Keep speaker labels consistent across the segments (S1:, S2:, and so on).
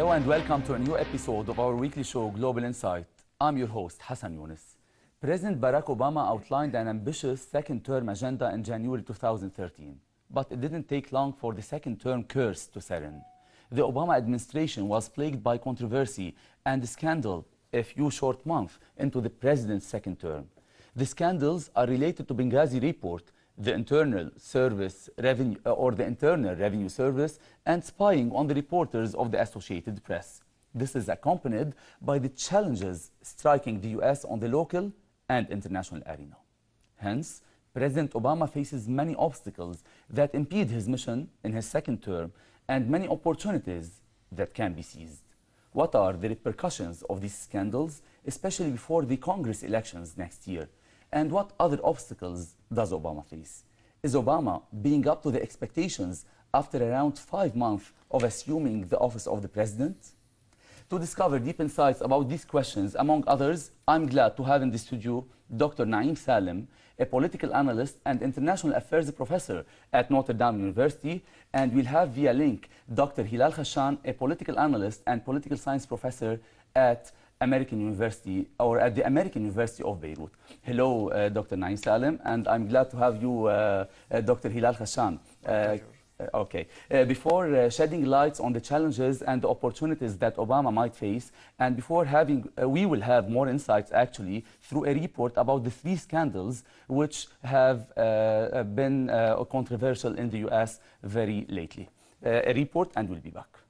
S1: Hello and welcome to a new episode of our weekly show, Global Insight. I'm your host, Hasan Youness. President Barack Obama outlined an ambitious second term agenda in January 2013, but it didn't take long for the second term curse to set in. The Obama administration was plagued by controversy and scandal a few short months into the president's second term. The scandals are related to Benghazi report, the Internal Service Revenue uh, or the Internal Revenue Service, and spying on the reporters of the Associated Press. This is accompanied by the challenges striking the US on the local and international arena. Hence, President Obama faces many obstacles that impede his mission in his second term and many opportunities that can be seized. What are the repercussions of these scandals, especially before the Congress elections next year? And what other obstacles does Obama face? Is Obama being up to the expectations after around five months of assuming the office of the president? To discover deep insights about these questions, among others, I'm glad to have in the studio Dr. Naim Salem, a political analyst and international affairs professor at Notre Dame University, and we'll have via link Dr. Hilal Khashan, a political analyst and political science professor at American University or at the American University of Beirut. Hello, uh, Dr. Naim Salem, and I'm glad to have you, uh, uh, Dr. Hilal Khashan. Uh, Okay. Uh, before uh, shedding lights on the challenges and the opportunities that Obama might face, and before having, uh, we will have more insights actually through a report about the three scandals which have been controversial in the US very lately. a report, and we'll be back.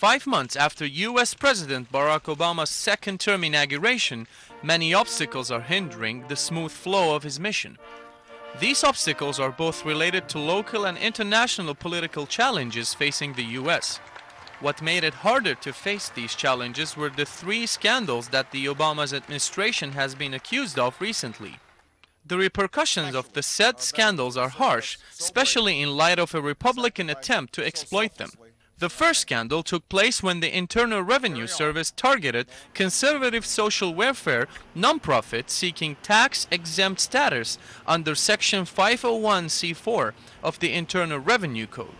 S2: Five months after US President Barack Obama's second term inauguration, many obstacles are hindering the smooth flow of his mission. These obstacles are both related to local and international political challenges facing the US. What made it harder to face these challenges were the three scandals that the Obama's administration has been accused of recently. The repercussions of the said scandals are harsh, especially in light of a Republican attempt to exploit them. The first scandal took place when the Internal Revenue Service targeted conservative social welfare nonprofits seeking tax-exempt status under Section 501c4 of the Internal Revenue Code.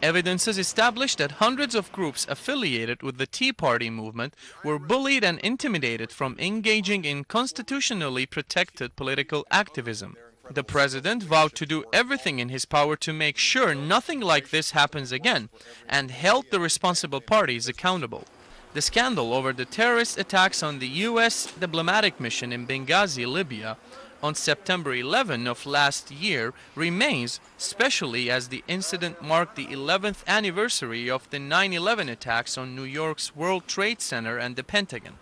S2: Evidences established that hundreds of groups affiliated with the Tea Party movement were bullied and intimidated from engaging in constitutionally protected political activism. The president vowed to do everything in his power to make sure nothing like this happens again and held the responsible parties accountable. The scandal over the terrorist attacks on the U.S. diplomatic mission in Benghazi, Libya, on September 11 of last year remains, especially as the incident marked the 11th anniversary of the 9-11 attacks on New York's World Trade Center and the Pentagon.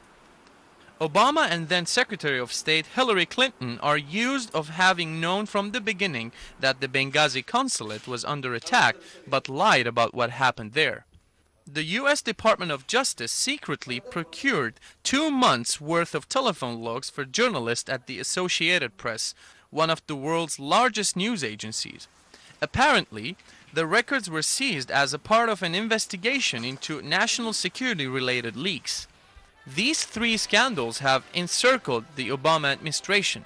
S2: Obama and then Secretary of State Hillary Clinton are accused of having known from the beginning that the Benghazi consulate was under attack, but lied about what happened there. The U.S. Department of Justice secretly procured two months' worth of telephone logs for journalists at the Associated Press, one of the world's largest news agencies. Apparently, the records were seized as a part of an investigation into national security related leaks. These three scandals have encircled the Obama administration.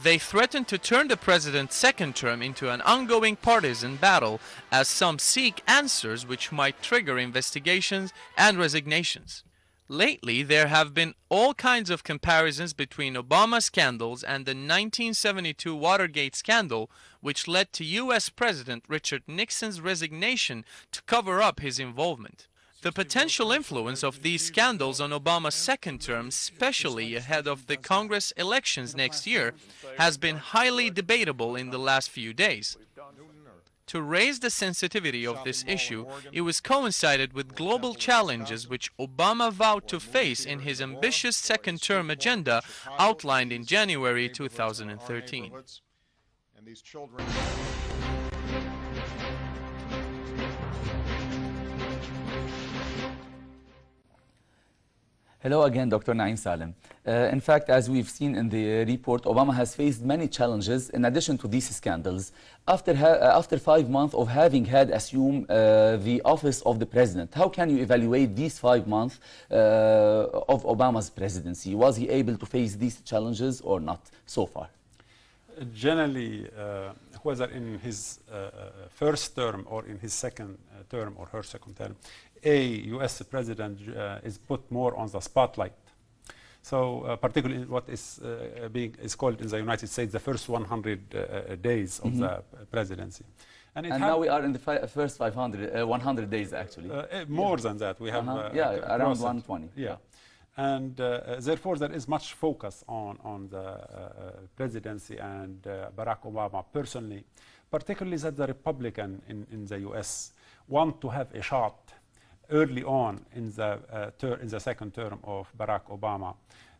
S2: They threaten to turn the president's second term into an ongoing partisan battle as some seek answers which might trigger investigations and resignations. Lately, there have been all kinds of comparisons between Obama scandals and the 1972 Watergate scandal, which led to U.S. President Richard Nixon's resignation to cover up his involvement. The potential influence of these scandals on Obama's second term, especially ahead of the Congress elections next year, has been highly debatable in the last few days. To raise the sensitivity of this issue, it was coincided with global challenges which Obama vowed to face in his ambitious second term agenda outlined in January 2013.
S1: Hello again, Dr. Naim Salem. Uh, in fact, as we've seen in the uh, report, Obama has faced many challenges in addition to these scandals. After, uh, after five months of having had assumed uh, the office of the president, how can you evaluate these five months uh, of Obama's presidency? Was he able to face these challenges or not so far?
S3: Generally, uh, whether in his first term or in his second term or her second term, a U.S. president uh, is put more on the spotlight. So, uh, particularly what is uh, being is called in the United States the first 100 uh, days of the presidency,
S1: And
S3: hap-
S1: now we are in the fi- first 500, uh, 100 days actually.
S3: uh, eh, more than that. We have
S1: Uh-huh.
S3: uh,
S1: Yeah,
S3: uh,
S1: around 120,
S3: Yeah.
S1: yeah.
S3: And uh, uh, therefore, there is much focus on, on the uh, uh, presidency and uh, Barack Obama personally, particularly that the Republican in, in the US want to have a shot early on in the, uh, in the second term of Barack Obama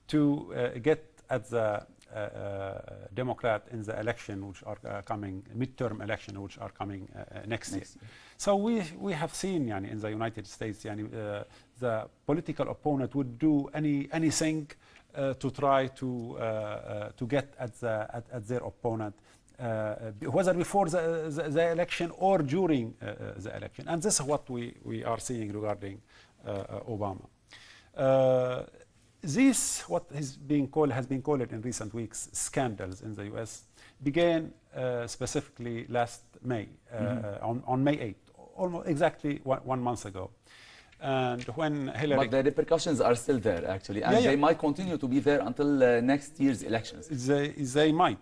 S3: to uh, get at the uh, uh, Democrat in the election which are uh, coming, midterm election which are coming uh, uh, next,
S1: Next
S3: year. So we, we have seen yani, in the United States yani, uh, the political opponent would do any, anything uh, to try to, uh, uh, to get at, the, at, at their opponent, whether before the, the, the election or during uh, uh, the election. And this is what we, we are seeing regarding uh, uh, Obama. Uh, this, what is being called, has been called in recent weeks scandals in the US, began uh, specifically last May, uh, on, on May 8th, almost exactly one, one month ago. And when Hillary
S1: But the repercussions are still there actually, and
S3: Yeah, yeah.
S1: they might continue to be there until uh, next year's elections.
S3: They, they might.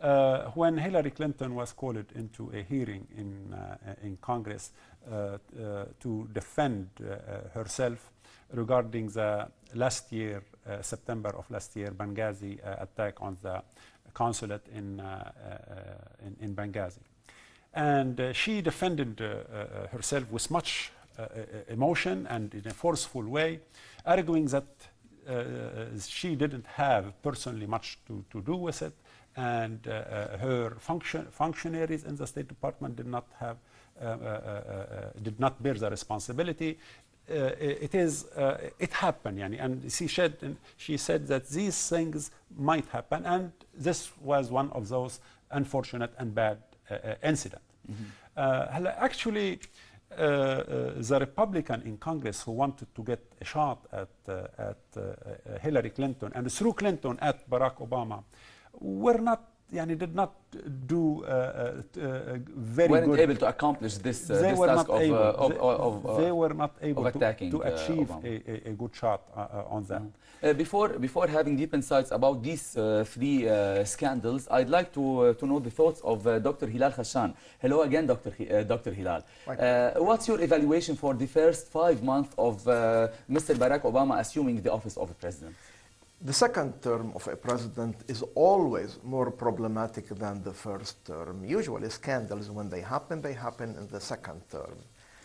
S3: Uh, when Hillary Clinton was called into a hearing in, uh, in Congress uh, uh, to defend herself regarding the last year, September of last year, Benghazi attack on the consulate in, in, in Benghazi. And she defended herself with much uh, emotion and in a forceful way, arguing that uh, she didn't have personally much to, to do with it, and uh, uh, her function, functionaries in the State Department did not have uh, did not bear the responsibility. it is it happened, yani, and she said she said that these things might happen, and this was one of those unfortunate and bad incident. Mm -hmm. actually, uh, uh, the Republican in Congress who wanted to get a shot at, uh, at Hillary Clinton and through Clinton at Barack Obama were not he did not do uh, uh, uh, very
S1: weren't
S3: good.
S1: able to accomplish this, uh,
S3: they
S1: this
S3: were
S1: task
S3: not
S1: of, uh,
S3: able.
S1: Of,
S3: they,
S1: uh, they,
S3: were not able to, to, achieve a, a, good shot on that.
S1: Mm. before, before having deep insights about these three scandals, I'd like to, to know the thoughts of Dr. Hilal Khashan. Hello again, Dr. H Dr. Hilal. What's your evaluation for the first five months of Mr. Barack Obama assuming the office of the president?
S4: The second term of a president is always more problematic than the first term. Usually, scandals, when they happen, they happen in the second term.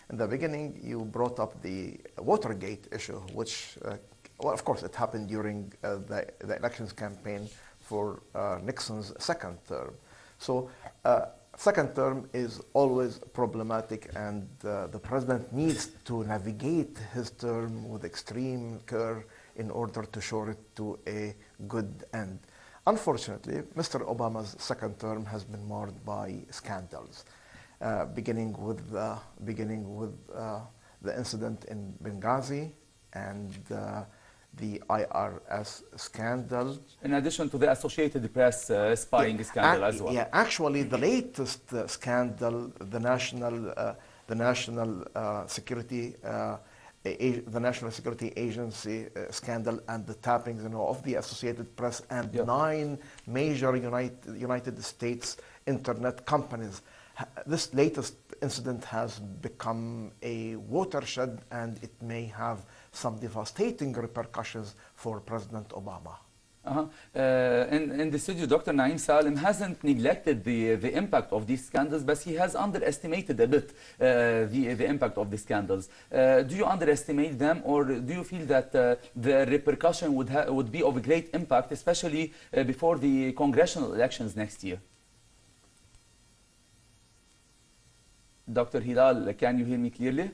S4: In the beginning, you brought up the Watergate issue, which, uh, well, of course, it happened during uh, the, the elections campaign for uh, Nixon's second term. So, uh, second term is always problematic, and uh, the president needs to navigate his term with extreme care in order to show it to a good end. Unfortunately, Mr. Obama's second term has been marred by scandals, uh, beginning with uh, beginning with uh, the incident in Benghazi and uh, the IRS scandal.
S1: In addition to the Associated Press uh, spying scandal as well.
S4: Yeah, actually, the latest uh, scandal, the national, uh, the national uh, security, uh, the National Security Agency uh, scandal, and the tappings you know, of the Associated Press and
S1: Yeah.
S4: nine major United United States internet companies. This latest incident has become a watershed, and it may have some devastating repercussions for President Obama.
S1: Uh-huh. Uh, in, in the studio, Dr. Naim Salem hasn't neglected the, the impact of these scandals, but he has underestimated a bit uh, the, the impact of the scandals. Uh, do you underestimate them, or do you feel that uh, the repercussion would, would be of a great impact, especially uh, before the congressional elections next year? Dr. Hilal, can you hear me clearly?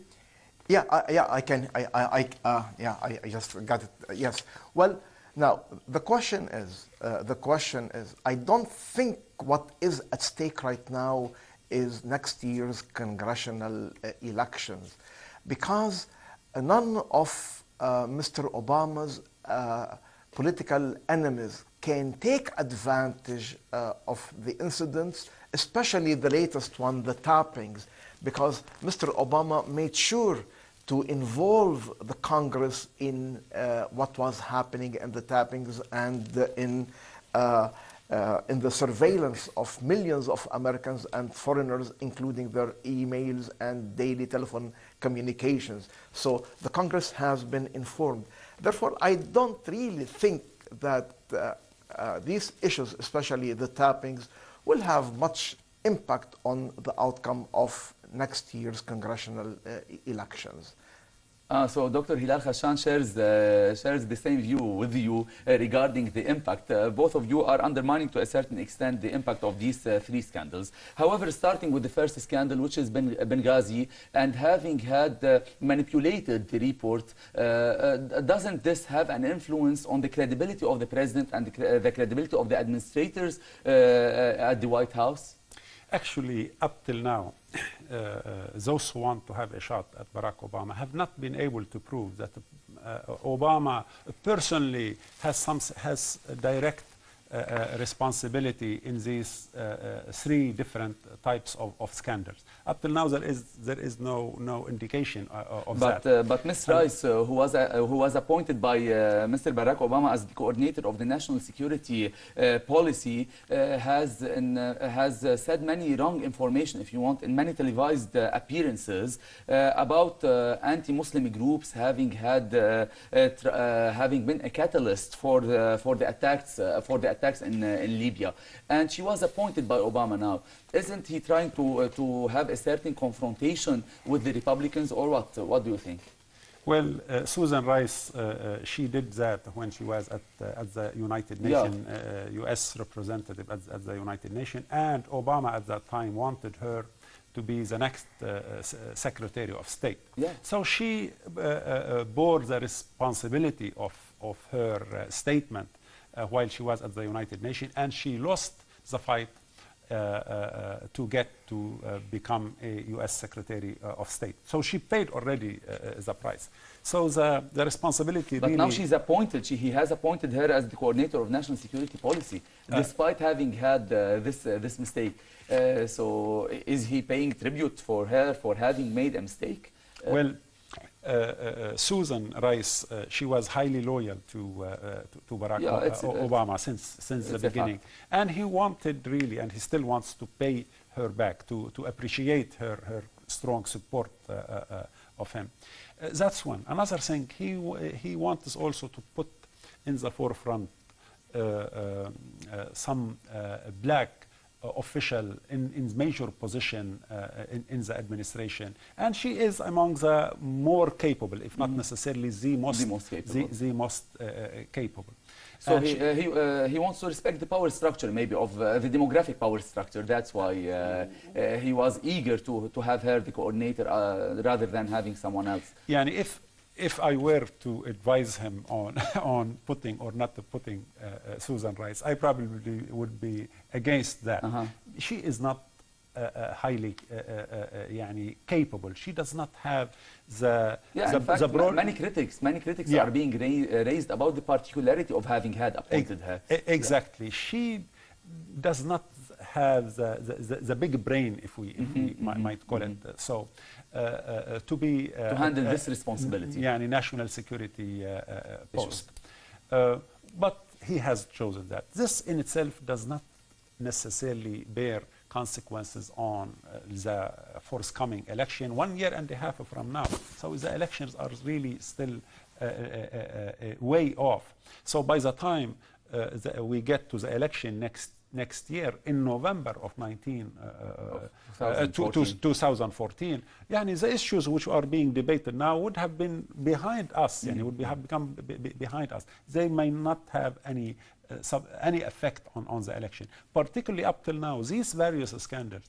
S4: Yeah, yeah, I can. I, I, I uh, yeah, I, I just got it. Uh, yes. Well, now the question is, uh, the question is, I don't think what is at stake right now is next year's congressional uh, elections, because none of uh, Mr. Obama's uh, political enemies can take advantage uh, of the incidents, especially the latest one, the tappings, because Mr. Obama made sure to involve the Congress in uh, what was happening and the tappings and in, uh, uh, in the surveillance of millions of Americans and foreigners, including their emails and daily telephone communications. So the Congress has been informed. Therefore, I don't really think that uh, uh, these issues, especially the tappings, will have much impact on the outcome of next year's congressional uh, elections.
S1: Uh, so Dr. Hilal Khashan shares, uh, shares the same view with you uh, regarding the impact. Uh, both of you are undermining to a certain extent the impact of these uh, three scandals. However, starting with the first scandal, which is ben Benghazi, and having had uh, manipulated the report, doesn't this have an influence on the credibility of the president and the, cre the credibility of the administrators at the White House?
S3: Actually, up till now, those who want to have a shot at Barack Obama have not been able to prove that uh, Obama personally has some has direct uh, uh, responsibility in these uh, three different types of, of, scandals. Up till now, there is there is no no indication uh, uh, of
S1: but,
S3: that.
S1: Uh, but Ms. Rice, who was who was appointed by Mr. Barack Obama as the coordinator of the national security policy, has in, has said many wrong information, if you want, in many televised appearances about anti-Muslim groups having had having been a catalyst for the for the attacks for the attacks in, uh, in Libya. And she was appointed by Obama now. Isn't he trying to, uh, to have a certain confrontation with the Republicans or what? What do you think?
S3: Well, uh, Susan Rice, uh, uh, she did that when she was at, uh, at the United Nations, yeah. U.S. representative at, at, the United Nations, and Obama at that time wanted her to be the next Secretary of State.
S1: Yeah.
S3: So she bore the responsibility of, of her statement uh, while she was at the United Nations, and she lost the fight uh, uh, Uh, uh, to get to uh, become a U.S. Secretary of State. So she paid already the price. So the, the responsibility.
S1: But
S3: really
S1: now she's appointed. She, he has appointed her as the coordinator of national security policy, despite having had this this mistake. so is he paying tribute for her for having made a mistake?
S3: well, uh, uh, Susan Rice, uh, she was highly loyal to, to, to, Barack yeah, Obama since, since the beginning. And he wanted really, and he still wants to pay her back, to, to appreciate her, her strong support of him. that's one. Another thing, he, he wants also to put in the forefront uh, uh, uh, some black uh, official in, in major position uh, in, in, the administration. And she is among the more capable, if not mm. necessarily the most,
S1: the most capable.
S3: The, the most, uh, capable.
S1: So he, uh, he, uh, he wants to respect the power structure, maybe, of uh, the demographic power structure. That's why he was eager to, to have her the coordinator rather than having someone else.
S3: Yeah, and if, if I were to advise him on, on putting or not putting uh, uh, Susan Rice, I probably would be against that.
S1: Uh -huh.
S3: She is not uh, uh highly uh, capable. She does not have the,
S1: yeah,
S3: the,
S1: in fact, the many critics, many critics yeah. are being ra raised about the particularity of having had appointed
S3: e
S1: her.
S3: Exactly. Yeah. She does not have the, the, the, big brain, if we, if mm -hmm, we mm -hmm, might call mm -hmm. it so. Uh, uh, to be
S1: uh, to handle this responsibility.
S3: Yeah, national security post. but he has chosen that. This in itself does not necessarily bear consequences on uh, the forthcoming election one year and a half from now. So the elections are really still uh, uh, way off. So by the time the, we get to the election next next year in November of 19 uh, uh, 2014. 2014 yani the issues which are being debated now would have been behind us -hmm. would be, have become behind us they may not have any uh, sub, any effect on, on the election particularly up till now these various scandals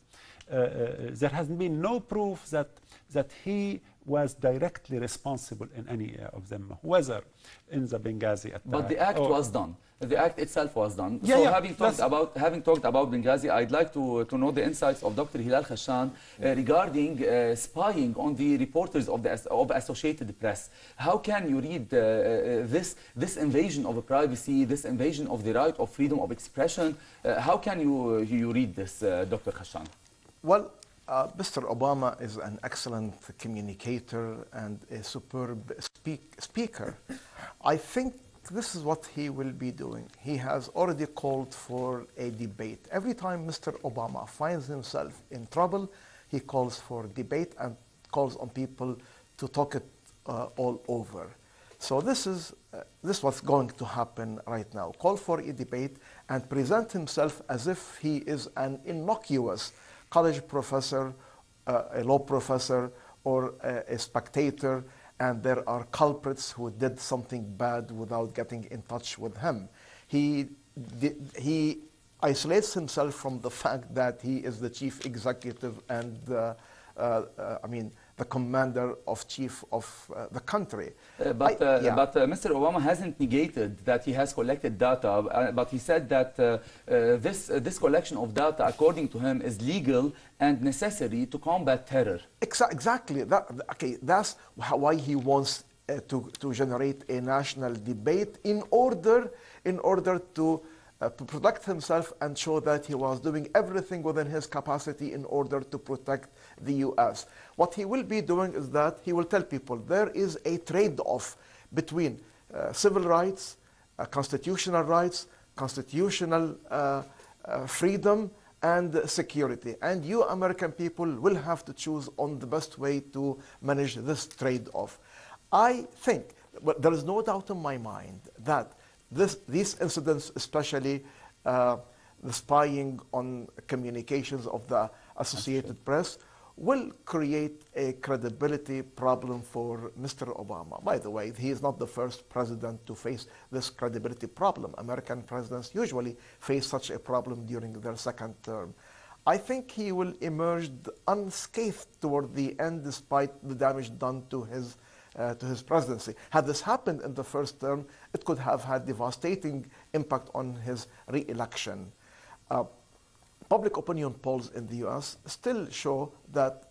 S3: uh, uh, there has been no proof that that he was directly responsible in any of them, whether in the Benghazi attack.
S1: But the act was done. The act itself was done.
S3: Yeah,
S1: so
S3: yeah,
S1: having talked about having talked about Benghazi, I'd like to to know the insights of Dr. Hilal Khashan uh, regarding uh, spying on the reporters of the of Associated Press. How can you read uh, uh, this this invasion of privacy, this invasion of the right of freedom of expression? Uh, how can you you read this, uh, Dr. Khashan?
S4: Well, uh, Mr. Obama is an excellent communicator and a superb speak, speaker. I think this is what he will be doing. He has already called for a debate. Every time Mr. Obama finds himself in trouble, he calls for debate and calls on people to talk it uh, all over. So this is uh, this what's going to happen right now. Call for a debate and present himself as if he is an innocuous college professor, uh, a law professor, or a, a spectator, and there are culprits who did something bad without getting in touch with him. He he isolates himself from the fact that he is the chief executive and uh, uh, uh, I mean the commander of chief of uh, the country.
S1: Uh, but
S4: I-
S1: uh,
S4: yeah.
S1: but uh, Mr. Obama hasn't negated that he has collected data, uh, but he said that uh, uh, this uh, this collection of data, according to him, is legal and necessary to combat terror.
S4: Exa- exactly. That, okay, that's why he wants uh, to, to generate a national debate in order, in order to, uh, to protect himself and show that he was doing everything within his capacity in order to protect the U.S. What he will be doing is that he will tell people there is a trade-off between uh, civil rights, uh, constitutional rights, constitutional uh, uh, freedom, and security. And you American people will have to choose on the best way to manage this trade-off. I think, but there is no doubt in my mind that this, these incidents, especially uh, the spying on communications of the Associated Press, will create a credibility problem for Mr. Obama. By the way, he is not the first president to face this credibility problem. American presidents usually face such a problem during their second term. I think he will emerge unscathed toward the end despite the damage done to his, uh, to his presidency. Had this happened in the first term, it could have had devastating impact on his re-election. Uh, public opinion polls in the U.S. still show that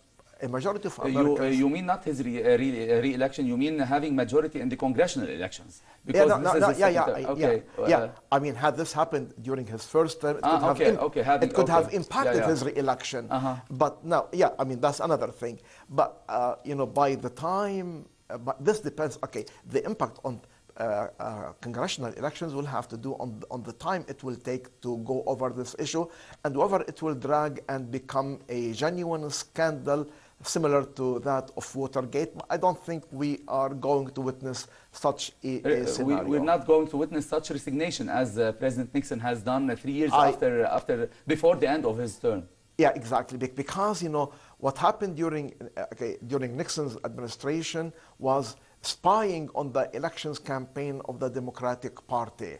S4: a majority of
S1: Uh, You,
S4: Americans.
S1: uh, you mean not his re, uh, re, uh, re-election, you mean having majority in the congressional elections?
S4: yeah, no, no, no, yeah, yeah. I-
S1: Okay.
S4: yeah,
S1: uh.
S4: I mean, had this happened during his first term, it
S1: Ah,
S4: could have,
S1: okay,
S4: im-
S1: okay, having-
S4: it could have impacted
S1: Yeah, yeah.
S4: his re-election.
S1: Uh-huh.
S4: But now, yeah, I mean, that's another thing. But uh, you know, by the time, uh, but this depends. Okay, the impact on uh, uh, congressional elections will have to do on on the time it will take to go over this issue, and whether it will drag and become a genuine scandal similar to that of Watergate. I don't think we are going to witness such a,
S1: Uh,
S4: a
S1: we,
S4: scenario.
S1: we're not going to witness such resignation as uh, President Nixon has done uh, three years
S4: I-
S1: after, after, before the end of his term.
S4: Yeah, exactly. Bec- Because you know what happened during uh, okay, during Nixon's administration was spying on the elections campaign of the Democratic Party.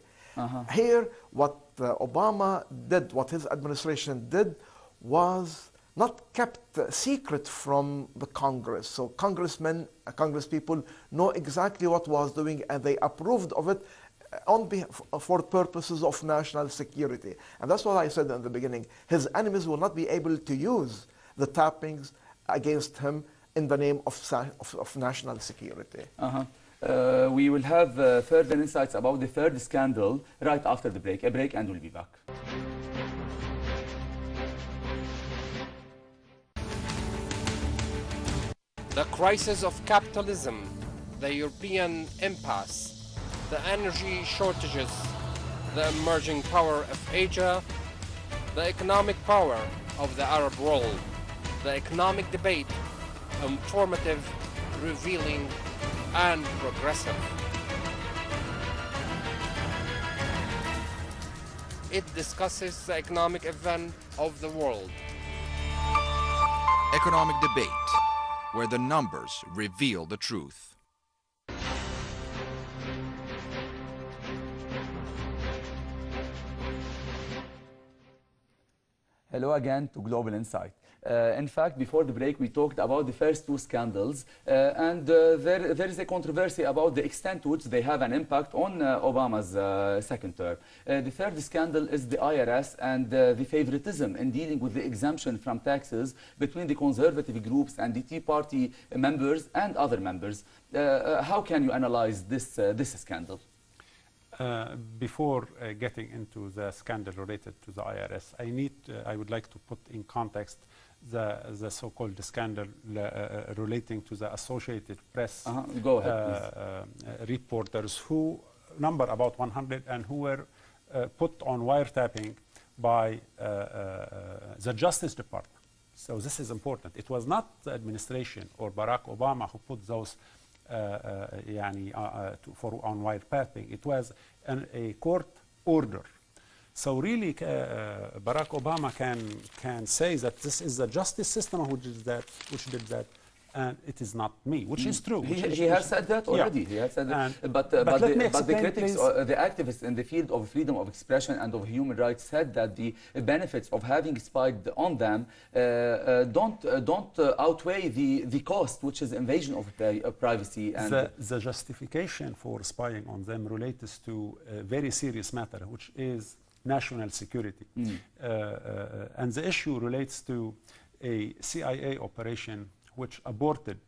S4: Here, what uh, Obama did, what his administration did, was not kept uh, secret from the Congress. So congressmen, uh, Congress people know exactly what was doing, and they approved of it uh, on behalf, for purposes of national security. And that's what I said in the beginning. His enemies will not be able to use the tappings against him in the name of, of, of national security.
S1: Uh-huh. Uh, we will have uh, further insights about the third scandal right after the break. A break and we'll be back.
S5: the crisis of capitalism, the European impasse, the energy shortages, the emerging power of Asia, the economic power of the Arab world, the economic debate, informative, revealing, and progressive. It discusses the economic event of the world.
S6: Economic debate, where the numbers reveal the truth.
S1: Hello again to Global Insight. Uh, in fact, before the break, we talked about the first two scandals, uh, and uh, there, there is a controversy about the extent to which they have an impact on uh, Obama's uh, second term. Uh, the third scandal is the IRS and the favoritism in dealing with the exemption from taxes between the conservative groups and the Tea Party members and other members. How can you analyze this, this scandal?
S3: Uh, before uh, getting into the scandal related to the IRS, I need, uh, I would like to put in context the, the so-called scandal uh, uh, relating to the Associated Press
S1: Uh-huh. Go ahead,
S3: uh,
S1: please.
S3: uh, reporters who number about 100 and who were uh, put on wiretapping by uh, uh, the Justice Department. So this is important. It was not the administration or Barack Obama who put those uh, uh, يعني, uh, uh, to, for on wiretapping. It was an, a court order. so really, uh, uh, Barack Obama can can say that this is the justice system which did that, which did that, and it is not me, which is true.
S1: He,
S3: is-
S1: he has
S3: which-
S1: said that
S3: Yeah.
S1: already. He has said that.
S3: And-
S1: but, uh,
S3: but
S1: but, the, but the critics, or, uh, the activists in the field of freedom of expression and of human rights said that the benefits of having spied on them uh, uh, don't uh, don't uh, outweigh the the cost, which is invasion of pri- uh, privacy and.
S3: the, the justification for spying on them relates to a very serious matter, which is national security.
S1: Mm.
S3: Uh, uh, and the issue relates to a CIA operation which aborted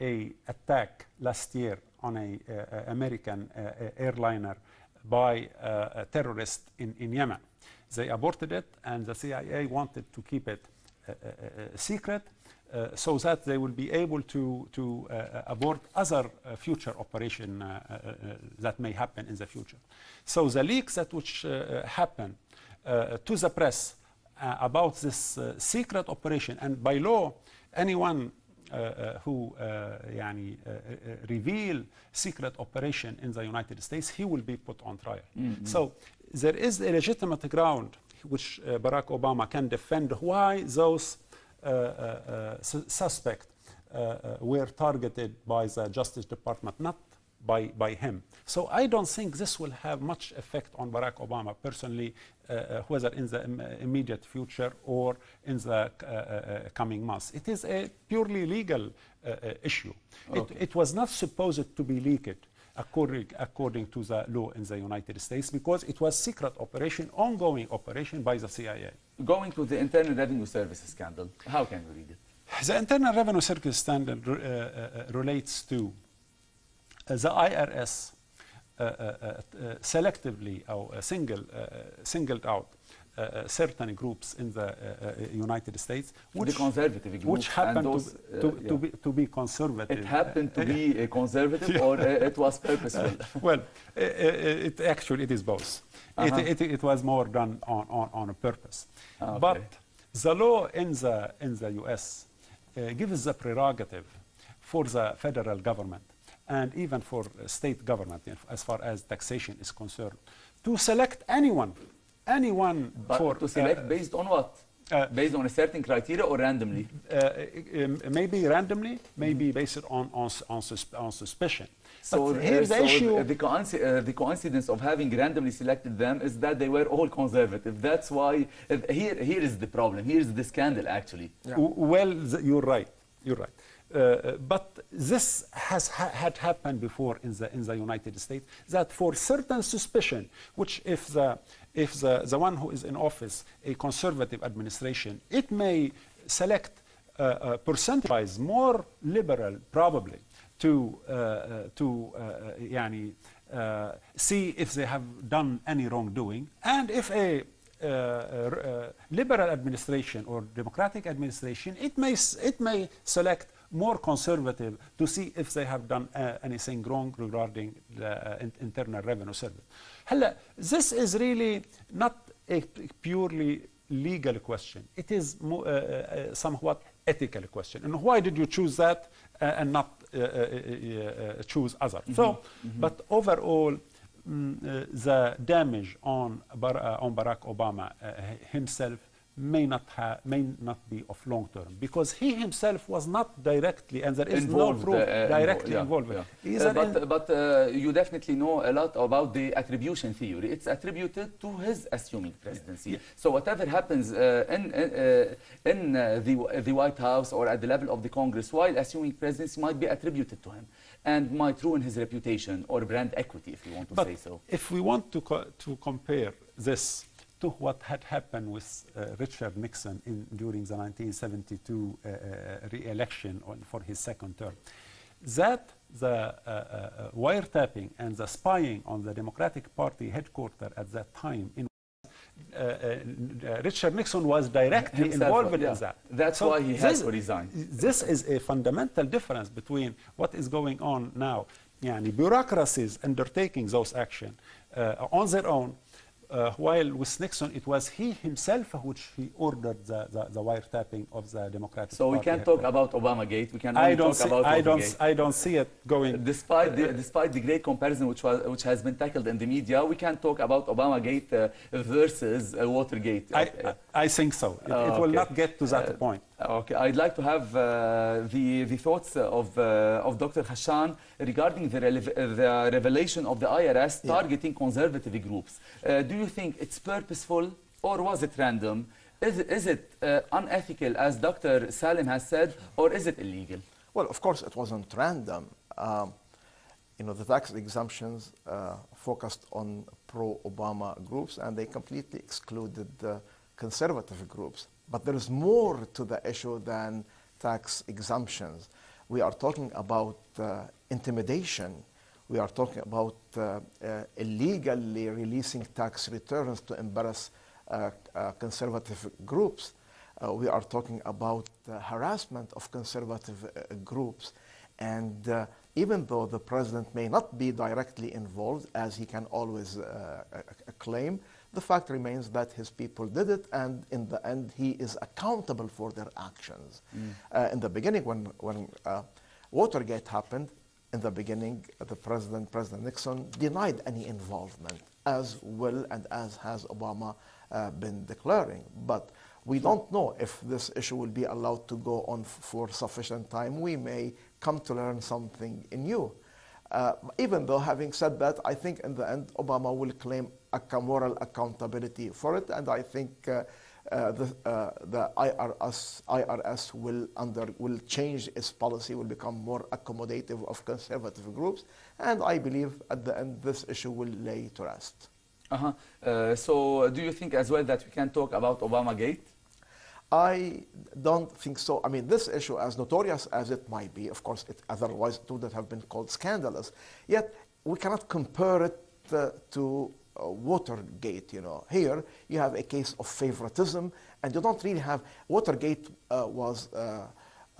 S3: a attack last year on an uh, American airliner by uh, a terrorist in, in Yemen. They aborted it, and the CIA wanted to keep it uh, uh, secret so that they will be able to, to uh, abort other uh, future operation uh, uh, uh, that may happen in the future. So the leaks that which uh, happen uh, to the press uh, about this uh, secret operation, and by law, anyone uh, uh, who uh, يعني, uh, uh, reveal secret operation in the United States, he will be put on trial. So there is a legitimate ground which uh, Barack Obama can defend why those uh, uh, uh, su- suspects uh, uh, were targeted by the Justice Department, not by, by him. So I don't think this will have much effect on Barack Obama personally, uh, uh, whether in the im- immediate future or in the uh, uh, coming months. It is a purely legal uh, uh, issue.
S1: Okay.
S3: It, it was not supposed to be leaked according, according to the law in the United States because it was secret operation, ongoing operation by the CIA.
S1: Going to the Internal Revenue Service scandal, how can you read it?
S3: The Internal Revenue Service scandal uh, uh, uh, relates to uh, the IRS uh, uh, uh, selectively or uh, single, uh, singled out certain groups in the uh, uh, United States
S1: the conservative groups
S3: which happened
S1: those,
S3: to,
S1: uh,
S3: to,
S1: yeah.
S3: to, be, to be conservative.
S1: It happened to
S3: Uh,
S1: be a conservative, or uh, it was purposeful.
S3: well, uh, uh, it actually it is both.
S1: Uh-huh.
S3: It, it, it was more done on, on, on a purpose.
S1: Ah, okay.
S3: But the law in the, in the US uh, gives the prerogative for the federal government and even for uh, state government as far as taxation is concerned to select anyone, anyone
S1: But
S3: for
S1: to select
S3: uh,
S1: based on what?
S3: uh,
S1: based on a certain criteria or randomly?
S3: uh, um, maybe randomly, maybe based on, on, on, sus- on suspicion.
S1: So,
S3: but
S1: uh,
S3: here's the
S1: so
S3: issue.
S1: The, coinci- uh, the coincidence of having randomly selected them is that they were all conservative. That's why uh, here, here is the problem. Here is the scandal, actually.
S3: W- Well, you're right. You're right. Uh, but this has ha- had happened before in the in the United States. That for certain suspicion, which if the if the, the one who is in office, a conservative administration, it may select uh, uh, percentage more liberal, probably, to, uh, uh to uh, uh, see if they have done any wrongdoing. And if a liberal administration or democratic administration, it may, it may select more conservative to see if they have done anything wrong regarding the, internal revenue service. هلا this is really not a purely legal question. It is mo- uh, uh, somewhat ethical question. And why did you choose that uh, and not uh, uh, uh, uh, choose other? So, but overall, mm, uh, the damage on, Bar- uh, on Barack Obama uh, himself may not ha- may not be of long term because he himself was not directly and there is
S1: involved,
S3: no proof
S1: uh,
S3: directly
S1: yeah,
S3: involved.
S1: yeah.
S3: He's
S1: Uh, but but uh, you definitely know a lot about the attribution theory. It's attributed to his assuming presidency. So whatever happens uh, in in, uh, in uh, the the White House or at the level of the Congress while assuming presidency might be attributed to him and might ruin his reputation or brand equity, if you want to
S3: But
S1: say so.
S3: if we want to, co- to compare this to what had happened with uh, Richard Nixon in, during the 1972 uh, uh, re-election on, for his second term, that the uh, uh, wiretapping and the spying on the Democratic Party headquarters at that time in Richard Nixon was directly
S1: Himself,
S3: involved
S1: yeah.
S3: in that.
S1: That's why he
S3: this-
S1: to resign.
S3: This is a fundamental difference between what is going on now. Yani bureaucracies undertaking those actions uh, on their own, uh, while with Nixon it was he himself which he ordered the, the, the wiretapping of the Democratic
S1: So we can't talk about Obama-gate. We can
S3: I
S1: only
S3: don't,
S1: talk
S3: see,
S1: about
S3: I, don't, I don't see it going.
S1: Despite the, despite the great comparison which, was, which has been tackled in the media, we can talk about Obamagate uh, versus uh, Watergate.
S3: I, I, I think so. It,
S1: Oh,
S3: it will
S1: okay.
S3: not get to that
S1: Uh,
S3: point.
S1: Okay, I'd like to have uh, the, the thoughts of, uh, of Dr. Khashan regarding the, the revelation of the IRS
S4: Yeah.
S1: targeting conservative groups. Uh, do you think it's purposeful or was it random? Is, it- is it uh, unethical, as Dr. Salem has said, or is it illegal?
S4: Well, of course, it wasn't random. Um, you know, the tax exemptions uh, focused on pro-Obama groups, and they completely excluded the conservative groups. But there is more to the issue than tax exemptions. We are talking about uh, intimidation. We are talking about uh, uh, illegally releasing tax returns to embarrass uh, uh, conservative groups. Uh, we are talking about harassment of conservative groups. And even though the president may not be directly involved, as he can always claim, the fact remains that his people did it, and in the end, he is accountable for their actions. Uh, in the beginning, when, when uh, Watergate happened, in the beginning, the president, President Nixon, denied any involvement, as well and as has Obama uh, been declaring. But we don't know if this issue will be allowed to go on for sufficient time. We may come to learn something new. Uh, even though, having said that, I think in the end, Obama will claim a moral accountability for it, and I think uh, uh, the, uh, the IRS, IRS will, under, will change its policy, will become more accommodative of conservative groups, and I believe at the end this issue will lay to rest.
S1: Uh-huh. Uh, so do you think as well that we can talk about Obamagate?
S4: I don't think so. I mean, this issue, as notorious as it might be, of course, it otherwise it would have been called scandalous. Yet we cannot compare it uh, to uh, Watergate. You know, here you have a case of favoritism, and you don't really have Watergate uh, was. Uh,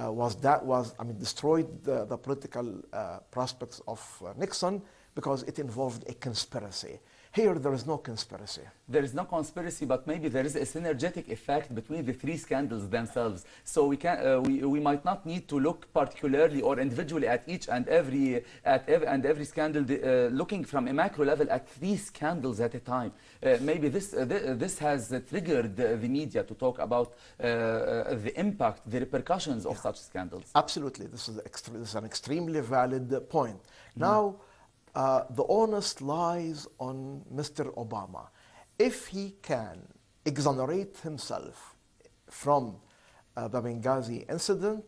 S4: uh, was that was I mean destroyed the, the political uh, prospects of Nixon because it involved a conspiracy. Here there is no conspiracy.
S1: There is no conspiracy, but maybe there is a synergetic effect between the three scandals themselves. So we can uh, we, we might not need to look particularly or individually at each and every at ev- and every scandal, uh, looking from a macro level at three scandals at a time. Uh, maybe this uh, th- this has uh, triggered the, the media to talk about uh, uh, the impact, the repercussions of such scandals.
S4: Absolutely, this is, this is an extremely valid uh, point. Now, uh, the onus lies on Mr. Obama. If he can exonerate himself from uh, the Benghazi incident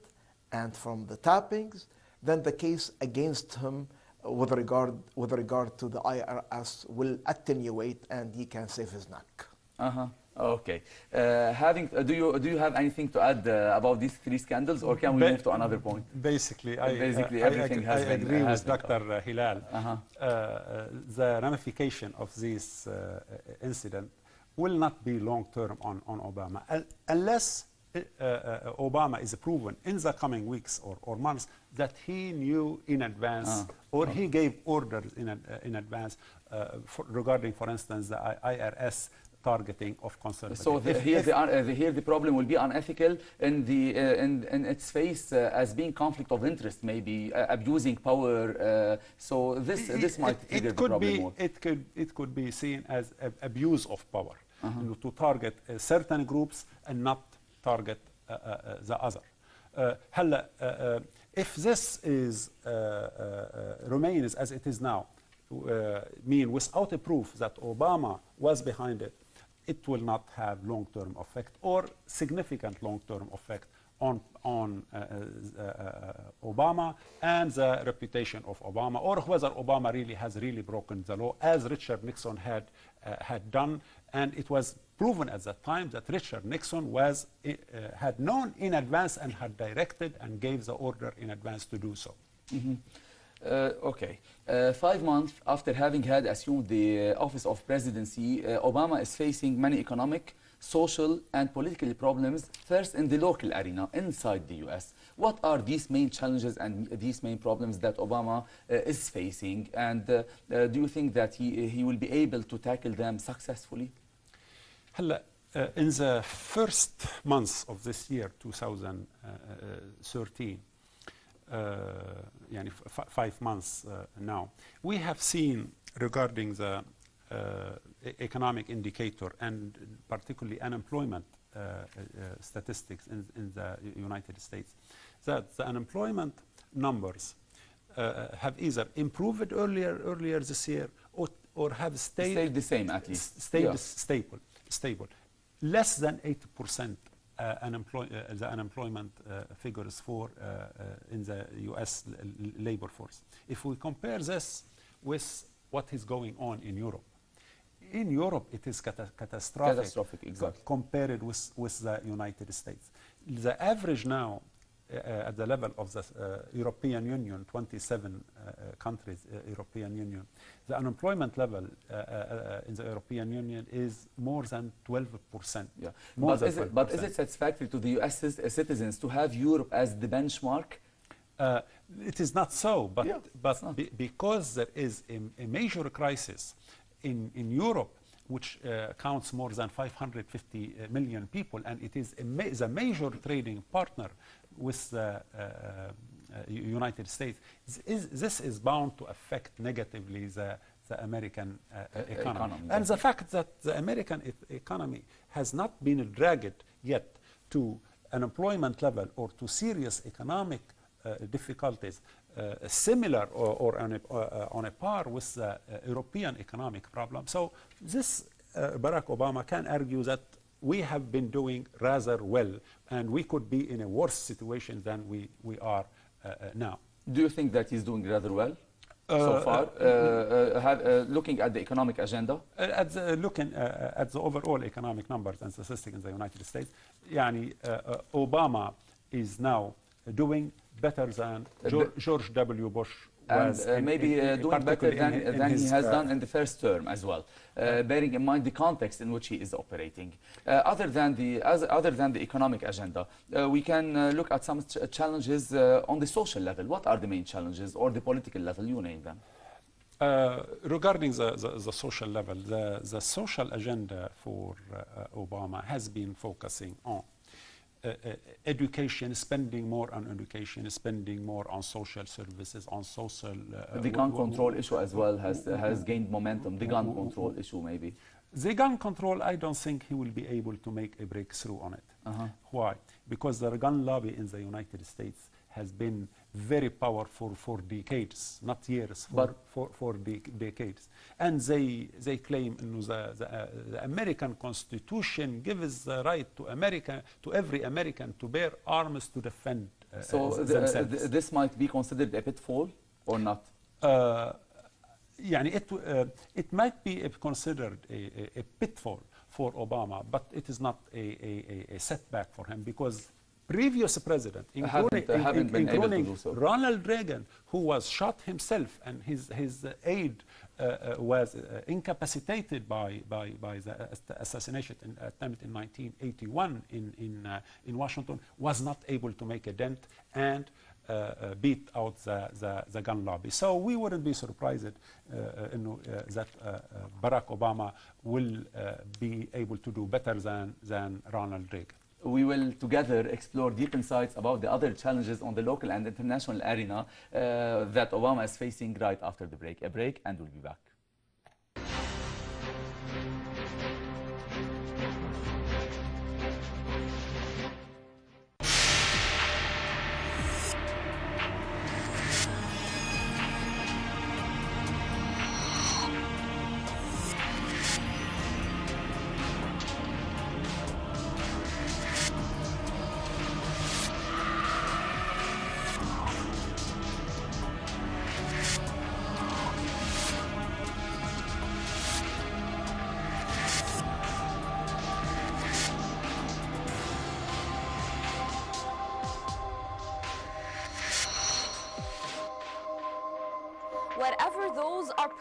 S4: and from the tappings, then the case against him uh, with regard, with regard to the IRS will attenuate and he can save his neck.
S1: Uh-huh. Okay. Uh, having, uh, do you do you have anything to add uh, about these three scandals, or can we move to another point?
S3: Basically, I,
S1: Basically,
S3: uh, I
S1: everything
S3: ag-
S1: has
S3: I
S1: been-
S3: agree
S1: has
S3: with Dr. Hilal.
S1: Uh-huh.
S3: Uh, uh, the ramification of this uh, incident will not be long term on, on Obama Un- unless uh, uh, Obama is proven in the coming weeks or, or months that he knew in advance
S1: Ah.
S3: or he gave orders in, ad- uh, in advance uh, for, regarding, for instance, the I- IRS targeting of conservatives.
S1: So the,
S3: If-
S1: here,
S3: if-
S1: the, un- uh, the, here the problem will be unethical in, the, uh, in, in its face uh, as being conflict of interest, maybe uh, abusing power. Uh, so this, this might
S3: it,
S1: trigger
S3: it
S1: the
S3: could
S1: problem
S3: be
S1: more.
S3: it could it could be seen as a, abuse of power إنه to target uh, certain groups and not target uh, uh, uh, the other. Uh, هلا uh, uh, if this is uh, uh, uh, remains as it is now, uh, mean without a proof that Obama was behind it, it will not have long-term effect or significant long-term effect on on uh, uh, uh, Obama and the reputation of Obama, or whether Obama really has really broken the law, as Richard Nixon had uh, had done, and it was proven at that time that Richard Nixon was uh, had known in advance and had directed and gave the order in advance to do so.
S1: Uh, okay. Uh, five months after having had assumed the uh, office of presidency, uh, Obama is facing many economic, social, and political problems, first in the local arena, inside the U.S. What are these main challenges and these main problems that Obama uh, is facing? And uh, uh, do you think that he, he will be able to tackle them successfully?
S3: هلا uh, in the first months of this year 2013 uh, يعني f- f- five months uh, now we have seen regarding the uh, e- economic indicator and particularly unemployment uh, uh, statistics in, in the United States that the unemployment numbers uh, have either improved earlier earlier this year or, or have stayed
S1: Stay the same at least.
S3: s- stayed
S1: Yeah.
S3: stable, stable. Less than 80% uh, unemploy- uh, the unemployment uh, figures for uh, uh, in the U.S. labor force. If we compare this with what is going on in Europe, in Europe it is cata- catastrophic,
S1: Catastrophic, exactly.
S3: compared with, with the United States. The average now uh, uh, at the level of the uh, European Union, 27 uh, uh, countries, uh, European Union, the unemployment level uh, uh, uh, in the European Union is more than 12 percent.
S1: Yeah.
S3: More
S1: But
S3: than
S1: is, it, but is it satisfactory to the U.S. citizens to have Europe as the benchmark?
S3: Uh, it is not so, but,
S1: Yeah,
S3: but be, because there is a, a major crisis in, in Europe, which uh, counts more than 550 million people, and it is a ma- the major trading partner with the uh, uh, United States, this is, this is bound to affect negatively the, the American uh, economy.
S1: economy,
S3: And the fact that the American e- economy has not been dragged yet to an employment level or to serious economic uh, difficulties uh, similar or, or on, a, uh, on a par with the uh, European economic problem. So this uh, Barack Obama can argue that we have been doing rather well, and we could be in a worse situation than we, we are uh, uh now.
S1: Do you think that he's doing rather well? Uh, so
S3: uh,
S1: far, mm-hmm. uh, uh, have, looking at the economic agenda,
S3: at the, looking at the overall economic numbers and statistics in the United States, yani Obama is now doing better than George W. Bush
S1: and uh,
S3: in-
S1: maybe uh, doing better than,
S3: in- in
S1: than he has
S3: uh,
S1: done in the first term as well, uh, bearing in mind the context in which he is operating. Uh, other than the as, other than the economic agenda, uh, we can uh, look at some ch- challenges uh, on the social level. What are the main challenges, or the political level? You name them.
S3: Uh, regarding the, the, the social level, the, the social agenda for uh, Obama has been focusing on education, spending more on education, spending more on social services, on social. Uh,
S1: The gun control issue as well has has gained momentum. The gun control issue, maybe.
S3: The gun control, I don't think he will be able to make a breakthrough on it.
S1: Uh-huh.
S3: Why? Because the gun lobby in the United States has been very powerful for decades, not years, for,
S1: But-
S3: for, for de- decades. And they, they claim you know, the, the, uh, the American Constitution gives the right to America, to every American to bear arms to defend uh,
S1: So
S3: uh,
S1: the,
S3: themselves.
S1: th- this might be considered a pitfall, or not.
S3: uh, يعني it, uh, it might be a- considered a, a, a pitfall for Obama, but it is not a, a, a- setback for him because previous president, including,
S1: Haven't- haven't to
S3: including
S1: so.
S3: Ronald Reagan, who was shot himself and his, his aide uh, uh, was uh, incapacitated by, by, by the assassination attempt in 1981 in, in, uh, in Washington, was not able to make a dent and uh, uh, beat out the, the, the, gun lobby. So we wouldn't be surprised uh, that Barack Obama will be able to do better than, than Ronald Reagan
S1: we will together explore deep insights about the other challenges on the local and international arena uh, that Obama is facing right after the break. A break, and we'll be back.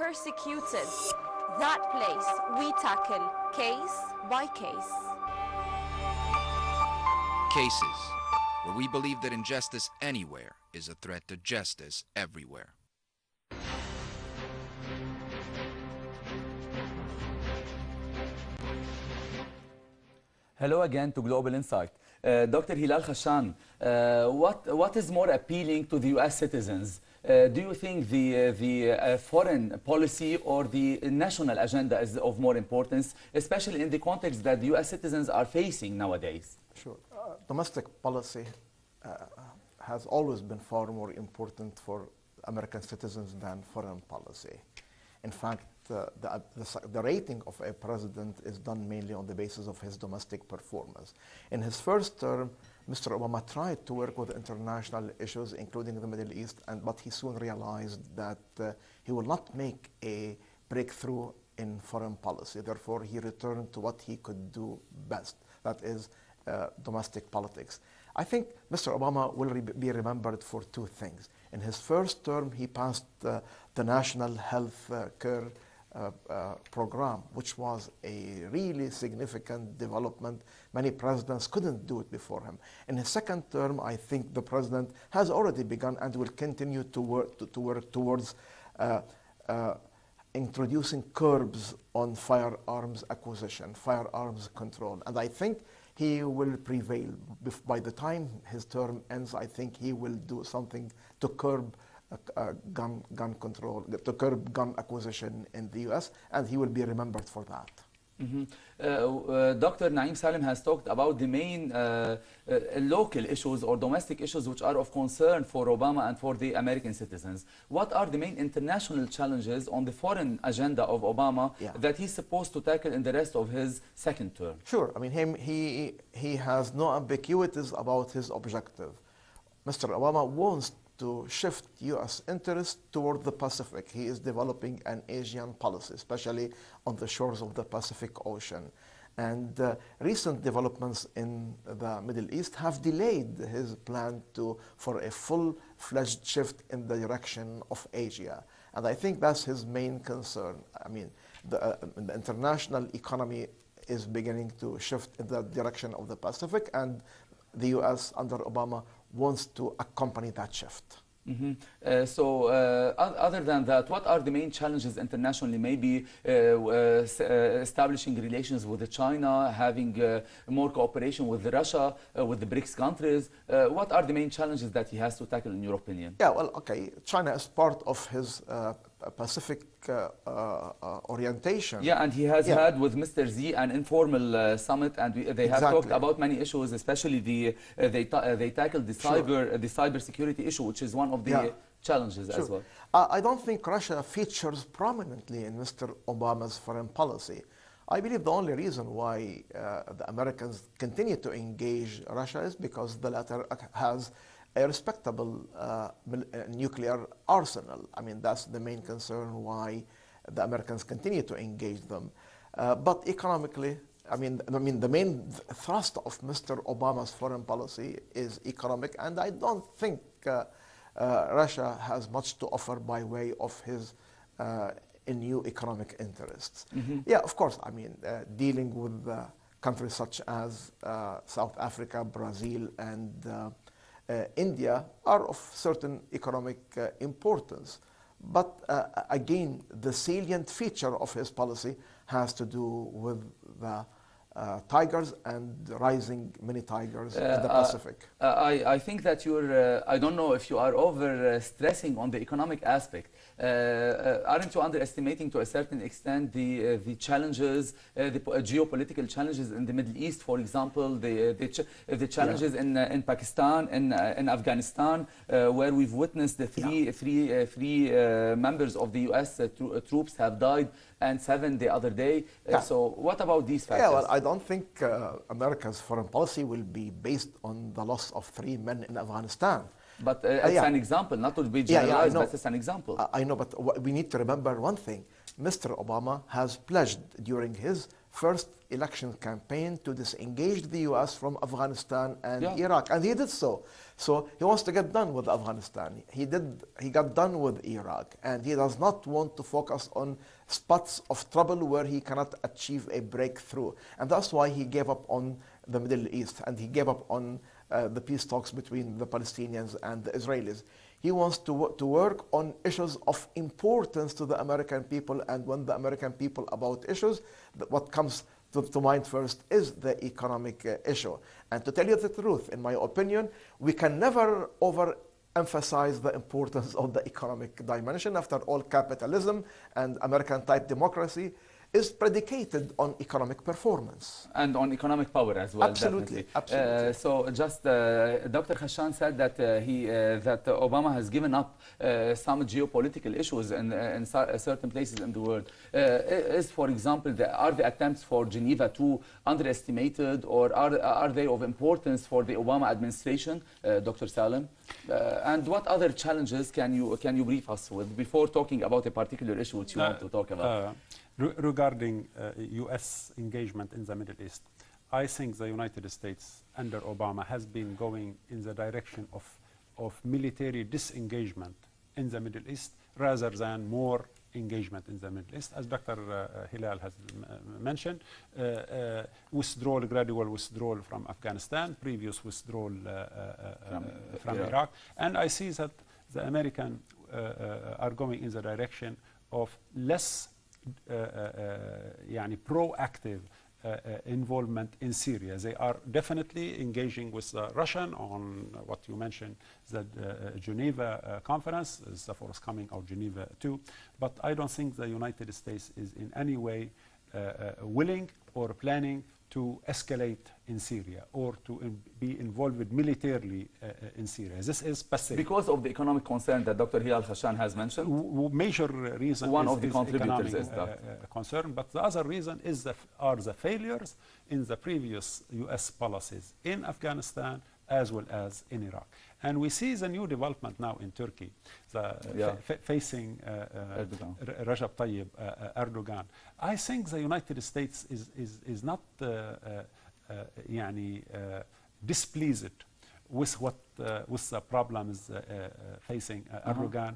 S7: Persecuted, that place we tackle case by case.
S6: Cases where we believe that injustice anywhere is a threat to justice everywhere.
S1: Hello again to Global Insight. Uh, Dr. Hilal Khashan, uh, what, what is more appealing to the US citizens? Uh, do you think the, uh, the uh, foreign policy or the national agenda is of more importance, especially in the context that US citizens are facing nowadays?
S4: Sure. Uh, domestic policy uh, has always been far more important for American citizens than foreign policy. In fact, uh, the, uh, the, the rating of a president is done mainly on the basis of his domestic performance. In his first term, Mr. Obama tried to work with international issues, including the Middle East, and, but he soon realized that uh, he will not make a breakthrough in foreign policy. Therefore, he returned to what he could do best, that is, uh, domestic politics. I think Mr. Obama will re- be remembered for two things. In his first term, he passed uh, the National Health uh, Care uh, uh, program, which was a really significant development. Many presidents couldn't do it before him. In his second term, I think the president has already begun and will continue to work, to, to work towards uh, uh, introducing curbs on firearms acquisition, firearms control. And I think he will prevail. By the time his term ends, I think he will do something to curb uh, gun, gun control, to curb gun acquisition in the US, and he will be remembered for that.
S1: Mhm. Uh, uh, Dr. Naim Salem has talked about the main uh, uh, local issues or domestic issues which are of concern for Obama and for the American citizens. What are the main international challenges on the foreign agenda of Obama
S4: Yeah.
S1: that he's supposed to tackle in the rest of his second term?
S4: Sure. I mean, him, he, he has no ambiguities about his objective. Mr. Obama wants to shift U.S. interest toward the Pacific. He is developing an Asian policy, especially on the shores of the Pacific Ocean. And uh, recent developments in the Middle East have delayed his plan to, for a full-fledged shift in the direction of Asia. And I think that's his main concern. I mean, the, uh, the international economy is beginning to shift in the direction of the Pacific, and the U.S. under Obama wants to accompany that shift.
S1: Mhm. Uh, so, uh, other than that, what are the main challenges internationally? Maybe uh, uh, uh, establishing relations with China, having uh, more cooperation with Russia, uh, with the BRICS countries. Uh, what are the main challenges that he has to tackle, in your opinion?
S4: Yeah, well, okay. China is part of his uh, Pacific uh, uh, uh, orientation.
S1: Yeah, and he has
S4: Yeah.
S1: had with Mr. Xi an informal uh, summit, and we, they have talked about many issues, especially the uh, they ta- they tackled the
S4: Sure.
S1: cyber the cyber security issue, which is one of the
S4: Yeah.
S1: challenges as well.
S4: Uh, I don't think Russia features prominently in Mr. Obama's foreign policy. I believe the only reason why uh, the Americans continue to engage Russia is because the latter has a respectable uh, uh, nuclear arsenal. I mean, that's the main concern why the Americans continue to engage them. Uh, but economically, I mean, I mean, the main thrust of Mr. Obama's foreign policy is economic, and I don't think uh, uh, Russia has much to offer by way of his uh, new economic interests. Yeah, of course, I mean, uh, dealing with uh, countries such as uh, South Africa, Brazil, and India are of certain economic uh, importance. But uh, again, the salient feature of his policy has to do with the uh, tigers and rising many tigers in the
S1: Uh,
S4: Pacific.
S1: Uh, I, I think that you're, uh, I don't know if you are over uh, stressing on the economic aspect. Uh, uh, aren't you underestimating to a certain extent the, uh, the challenges, uh, the uh, geopolitical challenges in the Middle East, for example, the, uh, the, ch- uh, the challenges in, uh, in Pakistan and uh, in Afghanistan, uh, where we've witnessed the three, three, uh, three uh, members of the U.S. Uh, tro- uh, troops have died and seven the other day.
S4: Yeah.
S1: So what about these factors?
S4: Yeah, well, I don't think uh, America's foreign policy will be based on the loss of three men in Afghanistan.
S1: But uh, it's
S4: yeah.
S1: an example, not to be
S4: Yeah, yeah, I
S1: but it's an example.
S4: I- I know, but we need to remember one thing. Mr. Obama has pledged during his first election campaign to disengage the US from Afghanistan and
S1: Yeah.
S4: Iraq. And he did so. So he wants to get done with Afghanistan. He did he got done with Iraq and he does not want to focus on spots of trouble where he cannot achieve a breakthrough. And that's why he gave up on the Middle East and he gave up on uh, the peace talks between the Palestinians and the Israelis. He wants to, to work on issues of importance to the American people, and when the American people about issues, what comes to, to mind first is the economic uh, issue. And to tell you the truth, in my opinion, we can never overemphasize the importance of the economic dimension. After all, capitalism and American type democracy is predicated on economic performance.
S1: and on economic power as well.
S4: Absolutely, absolutely.
S1: Uh, so just uh, Dr. Khashan said that uh, he uh, that uh, Obama has given up uh, some geopolitical issues in, uh, in uh, certain places in the world. Uh, is, for example, the, are the attempts for Geneva II underestimated, or are are they of importance for the Obama administration, uh, Dr. Salem? Uh, and what other challenges can you can you brief us with before talking about a particular issue which you want to talk about?
S3: Uh, re- regarding uh, U.S. engagement in the Middle East, I think the United States under Obama has been going in the direction of, of military disengagement in the Middle East rather than more engagement in the Middle East. As Dr. Uh, Hilal has m- uh, mentioned, uh, uh, withdrawal, gradual withdrawal from Afghanistan, previous withdrawal uh, uh, uh,
S1: From
S3: uh, from
S1: Iraq.
S3: Iraq. And I see that the American uh, uh, are going in the direction of less uh, uh, uh, uh, uh, uh, يعني proactive uh, involvement in Syria. They are definitely engaging with the Russian on what you mentioned, the uh, Geneva uh, conference, is the forthcoming of Geneva II. But I don't think the United States is in any way willing or planning to escalate in Syria or to in- be involved militarily uh, uh, in Syria. This is passive.
S1: Because of the economic concern that Dr. Hilal Khashan has mentioned.
S3: W- major reason
S1: One
S3: is,
S1: of the
S3: is
S1: contributors
S3: economic,
S1: is that.
S3: uh, uh, concern, but the other reason is the f- are the failures in the previous U.S. policies in Afghanistan as well as in Iraq. And we see the new development now in Turkey, the
S1: Yeah.
S3: facing uh, uh,
S1: Erdogan.
S3: R- Tayyip uh, uh, Erdogan. I think the United States is, is, is not يعني, uh, displeased with what uh, with the problems uh, uh, facing uh,
S1: Uh-huh.
S3: Erdogan.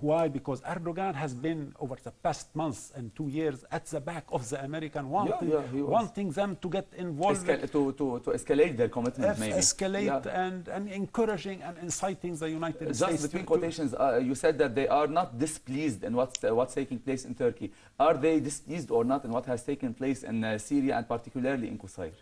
S3: Why? Because Erdogan has been over the past months and two years at the back of the American wanting,
S1: yeah, he was.
S3: wanting them to get involved.
S1: Escal- to, to, to escalate their commitment,
S3: es-
S1: maybe.
S3: escalate
S1: Yeah.
S3: and, and encouraging and inciting the United
S1: Just
S3: States
S1: between
S3: to- to-
S1: quotations, uh, you said that they are not displeased in what's, uh, what's taking place in Turkey. Are they displeased or not in what has taken place in uh, Syria and particularly in Qusayr?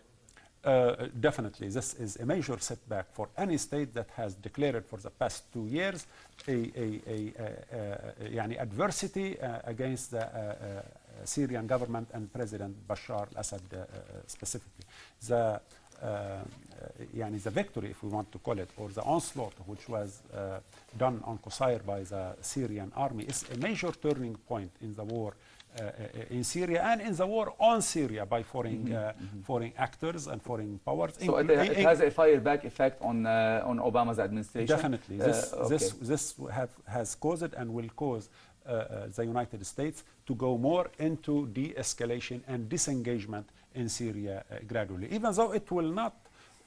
S3: Uh, definitely, this is a major setback for any state that has declared for the past two years a, a, a, a, a, يعني adversity uh, against the uh, uh, Syrian government and President Bashar al-Assad uh, uh, specifically. The, uh, uh, يعني the victory, if we want to call it, or the onslaught which was uh, done on Qusayr by the Syrian army is a major turning point in the war uh, uh, in Syria and in the war on Syria by foreign, uh, foreign actors and foreign powers.
S1: So it, it has a fireback effect on, uh, on Obama's administration?
S3: Definitely.
S1: Uh,
S3: This,
S1: okay.
S3: this, this have, has caused and will cause uh, uh, the United States to go more into de-escalation and disengagement in Syria uh, gradually, even though it will not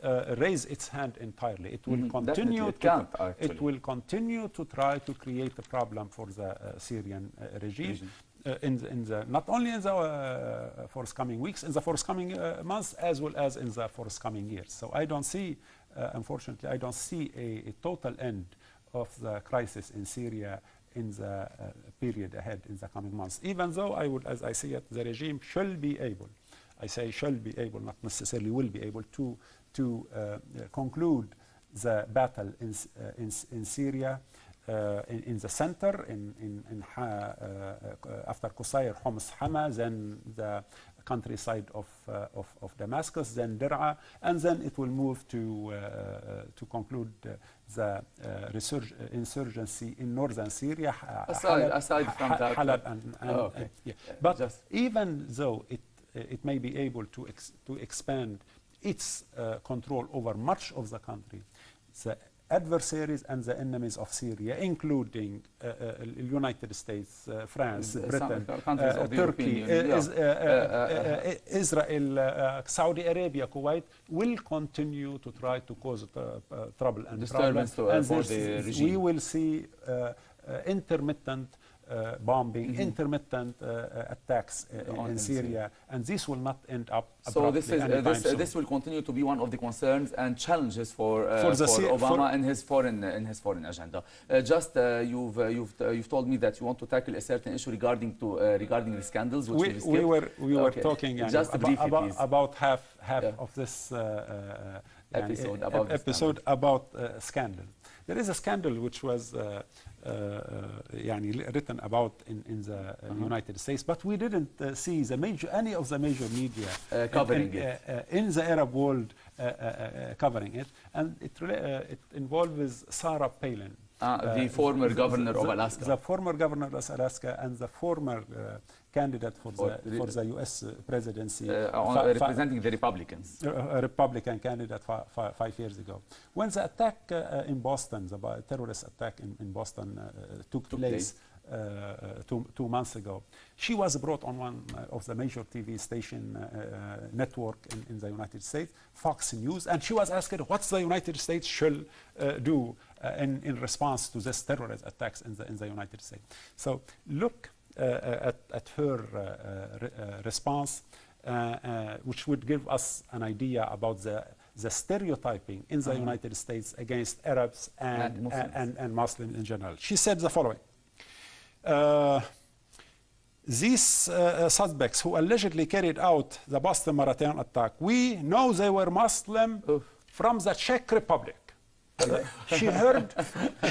S3: uh, raise its hand entirely. It will
S1: Mhm,
S3: continue.
S1: It
S3: to
S1: can't,
S3: it will continue to try to create a problem for the uh, Syrian uh, regime.
S1: Regime.
S3: Uh, in, in the not only in the uh, forthcoming weeks, in the forthcoming uh, months, as well as in the forthcoming years. So I don't see, uh, unfortunately, I don't see a, a total end of the crisis in Syria in the uh, period ahead in the coming months. Even though I would, as I see it, the regime shall be able, I say shall be able, not necessarily will be able to to uh, uh, conclude the battle in, uh, in, in Syria uh, in, in the center, in, in, in Ha- uh, uh, after Qusayr, Homs, Hama, then the countryside of, uh, of, of Damascus, then Dir'a, and then it will move to, uh, to conclude uh, the uh, resurg- uh, insurgency in northern Syria,
S1: Aside-
S3: Halab-
S1: aside from
S3: Ha-
S1: that,
S3: Halab
S1: uh,
S3: and, and
S1: oh, okay.
S3: uh, yeah.
S1: Uh,
S3: But even though it, uh, it may be able to, ex- to expand its uh, control over much of the country, the adversaries and the enemies of Syria, including uh, uh, the United States, uh, France, Britain, Turkey,
S1: European Union,
S3: is-
S1: yeah.
S3: Israel, Saudi Arabia, Kuwait will continue to try to cause uh, uh, trouble and
S1: Disturbance uh,
S3: and
S1: for the regime.
S3: We will see uh, uh, intermittent uh, bombing,
S1: Mhm.
S3: intermittent uh, uh, attacks uh, in Syria, and this will not end up
S1: So this is uh, this, this will continue to be one of the concerns and challenges for uh,
S3: For
S1: for, Obama
S3: for-
S1: in his foreign in his foreign agenda. Uh, just uh, you've uh, you've uh, you've told me that you want to tackle a certain issue regarding to uh, regarding the scandals which
S3: we,
S1: we,
S3: we were we were talking yani,
S1: Just
S3: abo-
S1: briefly,
S3: about, about half half
S1: Yeah.
S3: of this
S1: Episode about
S3: episode about uh, scandal. There is a scandal which was يعني written about in, in the uh,
S1: Uh-huh.
S3: United States, but we didn't uh, see the major any of the major media
S1: Uh, covering
S3: in,
S1: it.
S3: uh, uh, in the Arab world uh, uh, uh, covering it, and it rela- uh, it involves Sarah Palin.
S1: Ah, the former governor of
S3: the-
S1: Alaska.
S3: The former governor of Alaska and the former uh, candidate for,
S1: For
S3: the, for the U.S. presidency,
S1: uh, on, uh, representing the Republicans.
S3: a a Republican candidate fi- fi- five years ago. When the attack uh, uh, in Boston, the terrorist attack in, in Boston uh, took,
S1: Took
S3: place uh, uh, two, two months ago, she was brought on one uh, of the major TV station uh, uh, network in, in the United States, Fox News, and she was asked what the United States should uh, do uh, in, in response to this terrorist attacks in the, in the United States. So look uh, uh, at, at her uh, uh, re- uh, response, uh, uh, which would give us an idea about the, the stereotyping in the United States against Arabs and,
S1: And Muslims.
S3: and, and Muslims in general. She said the following. Uh, these uh, suspects who allegedly carried out the Boston Marathon attack, we know they were Muslim
S1: Oof.
S3: from the Czech Republic. She heard,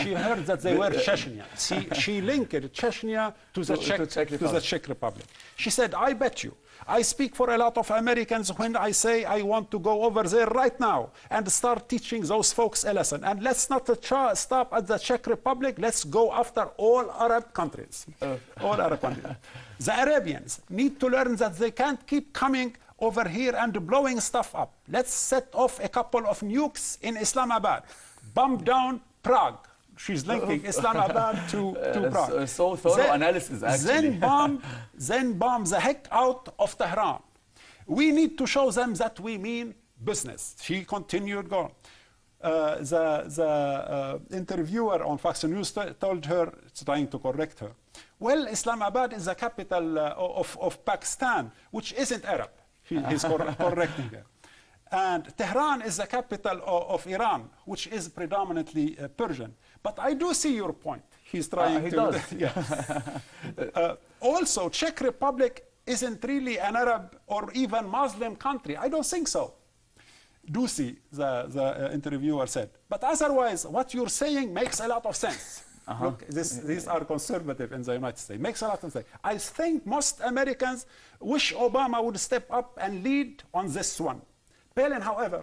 S3: she heard that they were Chechnya. She, she linked Chechnya to the,
S1: To-
S3: Czech,
S1: to Czech
S3: to the
S1: Republic.
S3: Czech Republic. She said, I bet you, I speak for a lot of Americans when I say I want to go over there right now and start teaching those folks a lesson. And let's not stop at the Czech Republic, let's go after all Arab countries. Uh. all Arab countries. The Arabians need to learn that they can't keep coming over here and blowing stuff up. Let's set off a couple of nukes in Islamabad, bomb down Prague. She's linking Islamabad to, to
S1: Uh,
S3: Prague.
S1: so- so thorough
S3: Then-
S1: analysis, actually.
S3: Then bomb, then bomb the heck out of Tehran. We need to show them that we mean business. She continued going. Uh, the the uh, interviewer on Fox News told her, trying to correct her, well, Islamabad is the capital uh, of, of Pakistan, which isn't Arab. He, he's cor- correcting her. And Tehran is the capital of, of Iran, which is predominantly uh, Persian. But I do see your point. He's trying
S1: he
S3: to.
S1: does.
S3: yeah. Uh, also, Czech Republic isn't really an Arab or even Muslim country. I don't think so. Doocy, the, the uh, interviewer said. But otherwise, what you're saying makes a lot of sense. Look, this, these are conservative in the United States. Makes a lot of sense. I think most Americans wish Obama would step up and lead on this one. Palin, however,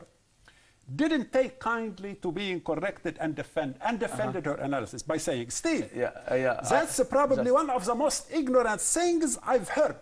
S3: didn't take kindly to being corrected and defend and defended her analysis by saying, Steve,
S1: Yeah, uh, yeah. I-
S3: that's probably
S1: just-
S3: one of the most ignorant things I've heard.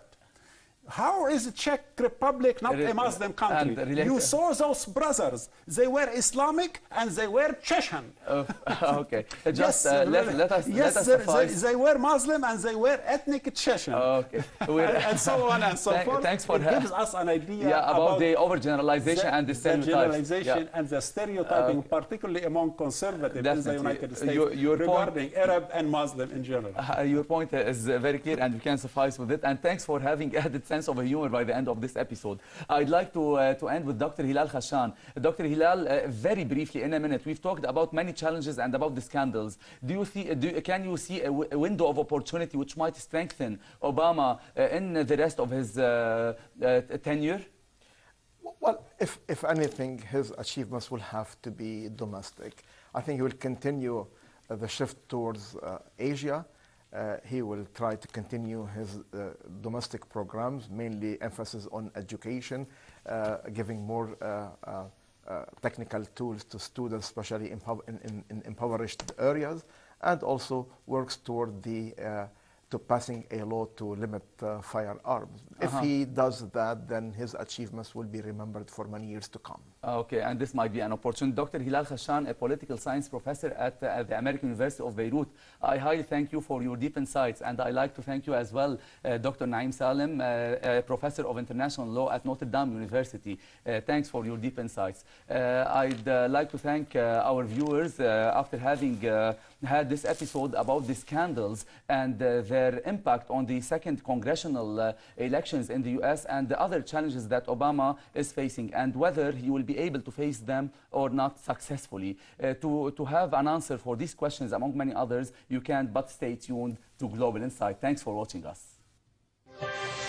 S3: How is the Czech Republic not a Muslim country? you saw those brothers. They were Islamic and they were Chechen.
S1: Oh, okay. Just uh, let, let us
S3: yes,
S1: let us
S3: they- they, they were Muslim and they were ethnic Chechen.
S1: Okay.
S3: And, so on and so
S1: Thank-
S3: forth.
S1: thanks for
S3: it gives us an idea
S1: yeah, about, the
S3: the,
S1: overgeneralization and the stereotypes.
S3: generalization
S1: Yeah.
S3: and the stereotyping,
S1: Okay.
S3: particularly among conservatives in the United States
S1: Your- your point-
S3: regarding Arab and Muslim in general.
S1: Uh, your point is very clear and we can suffice with it. And thanks for having added sense of humor by the end of this episode. I'd like to, uh, to end with Dr. Hilal Khashan. Dr. Hilal, uh, very briefly in a minute, we've talked about many challenges and about the scandals. Do you see, do, can you see a, window of opportunity which might strengthen Obama uh, in the rest of his uh, uh, tenure?
S4: Well, if, if anything, his achievements will have to be domestic. I think he will continue uh, the shift towards Asia. Uh, he will try to continue his uh, domestic programs, mainly emphasis on education, uh, giving more uh, uh, uh, technical tools to students, especially in, in, in, impoverished areas, and also works toward the, uh, to passing a law to limit uh, firearms. If
S1: Uh-huh.
S4: he does that, then his achievements will be remembered for many years to come.
S1: Okay, and this might be an opportunity. Dr. Hilal Khashan, a political science professor at, uh, at the American University of Beirut, I highly thank you for your deep insights, and I'd like to thank you as well, uh, Dr. Naim Salem, uh, a professor of international law at Notre Dame University. Uh, thanks for your deep insights. Uh, I'd uh, like to thank our viewers after having had this episode about the scandals and their impact on the second congressional elections in the US and the other challenges that Obama is facing and whether he will able to face them or not successfully. Uh, to, to have an answer for these questions, among many others, you can but stay tuned to Global Insight. Thanks for watching us.